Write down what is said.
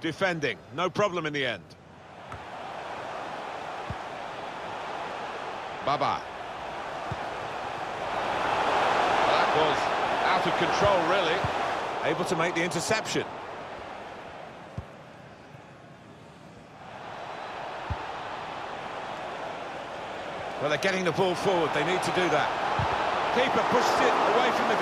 defending. No problem in the end. Baba. That was out of control, really. Able to make the interception. Well, they're getting the ball forward. They need to do that. Keeper pushed it away from the.